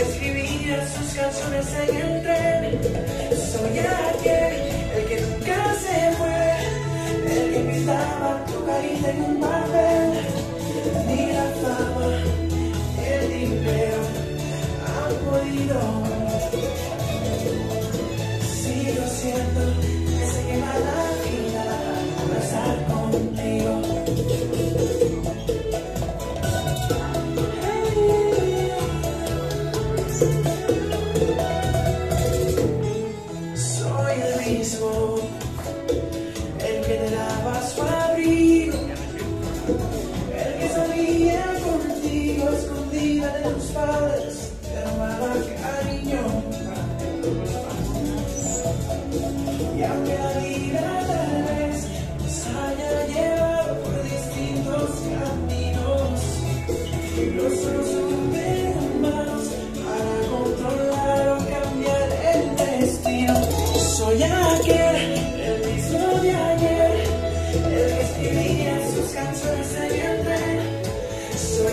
que escribía sus canciones en el tren. Soy aquel, el que nunca se fue, el que pintaba tu carita en un papel. Ni la fama, el dinero han podido. Sigo siendo Soy el mismo, el que te daba su abrigo, el que salía contigo escondida de tus padres, te robaba cariño. Y aunque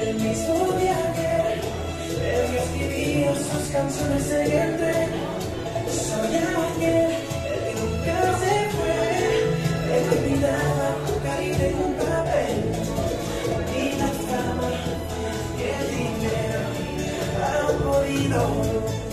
el mismo de el que escribía sus canciones el tren. Soy aquel, el que nunca se fue, el que tu carita en un papel. Ni la fama, el dinero han podido